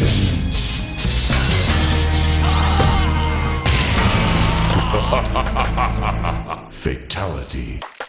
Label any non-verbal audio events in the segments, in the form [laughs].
Finish! [laughs] Fatality.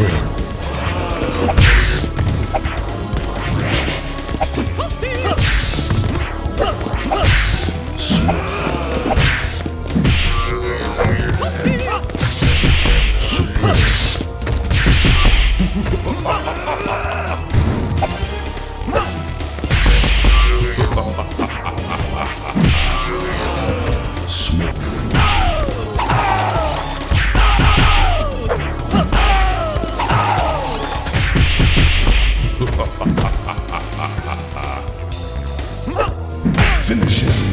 Superb. Finish him.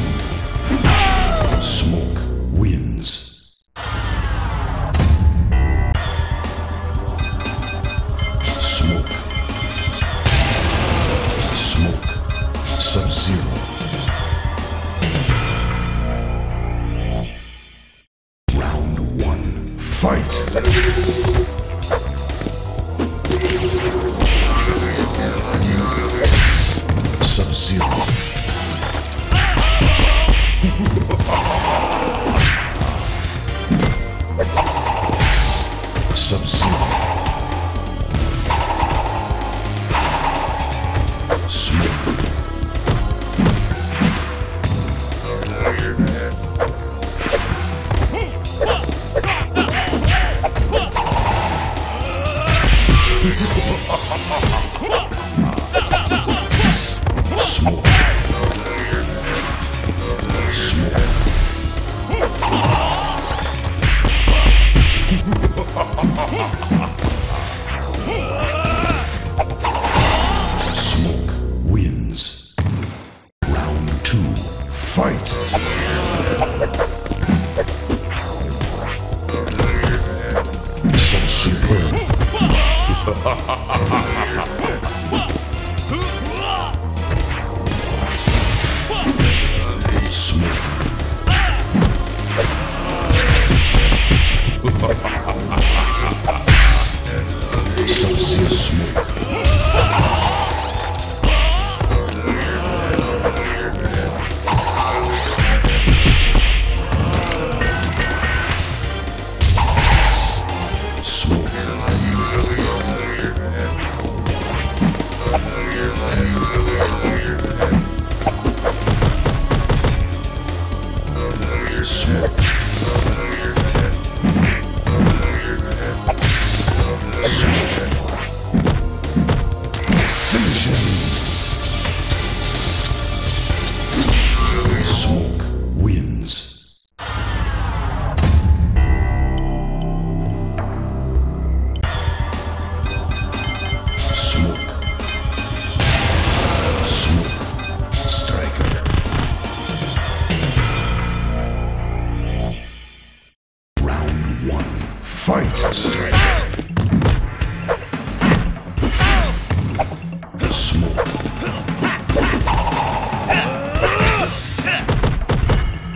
Whoa. [laughs]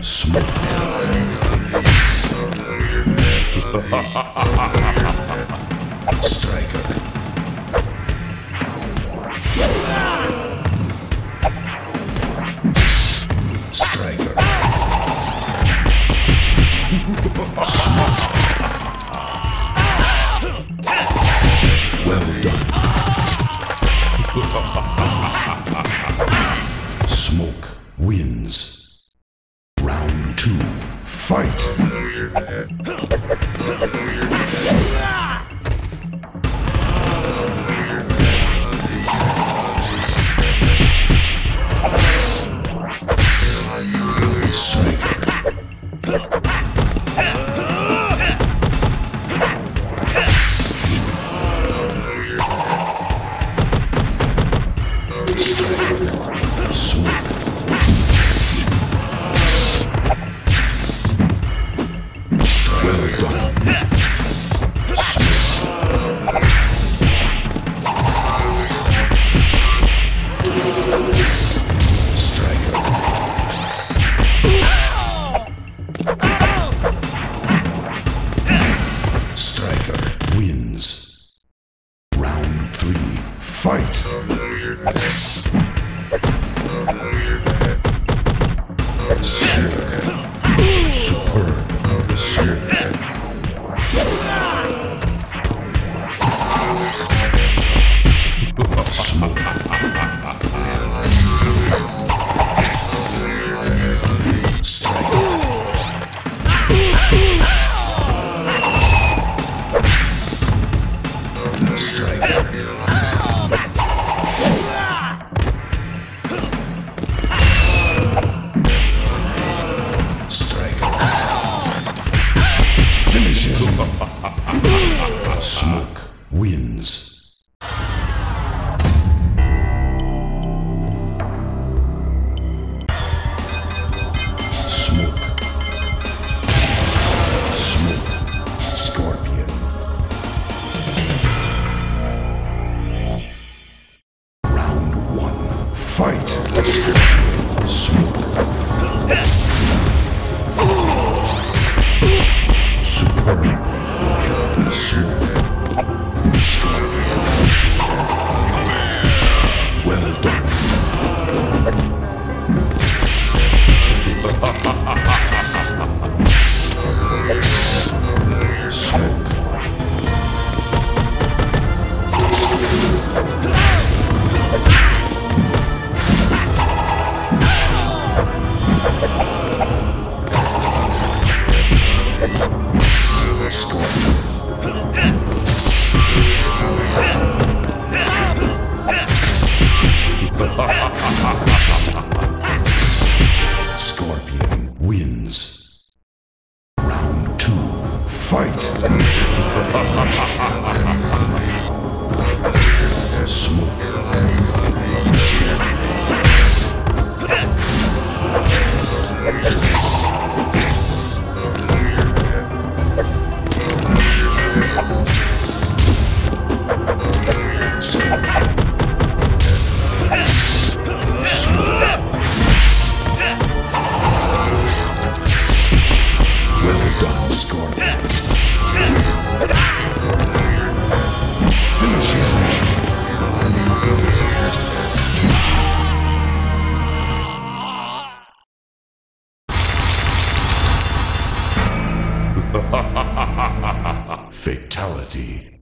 [laughs] Striker. Thank [laughs] you. [laughs] Fatality.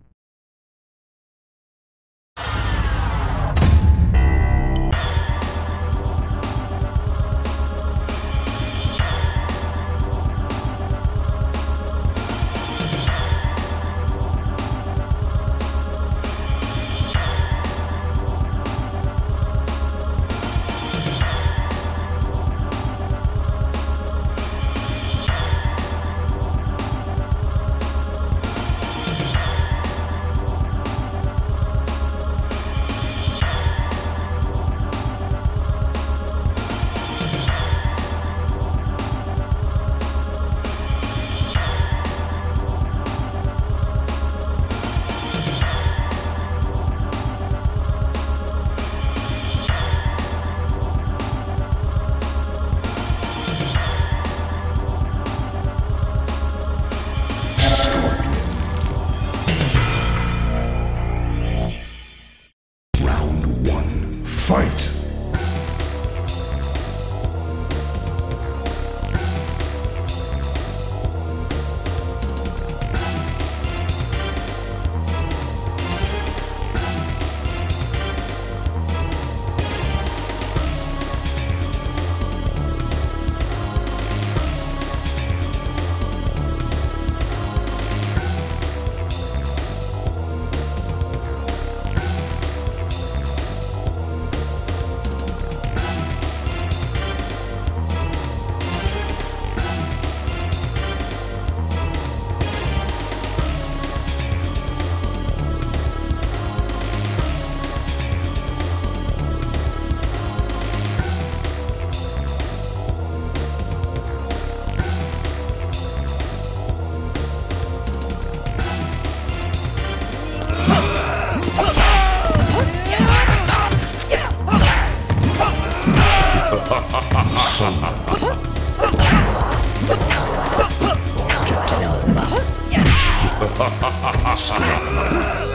fight. One. Fight. Solo.